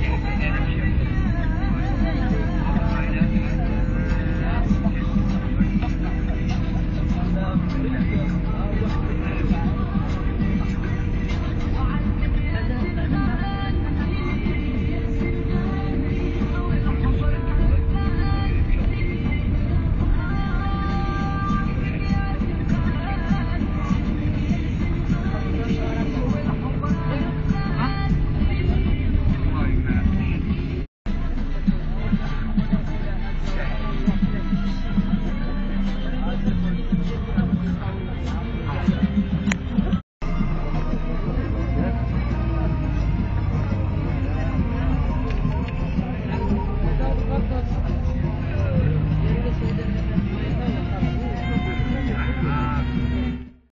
you.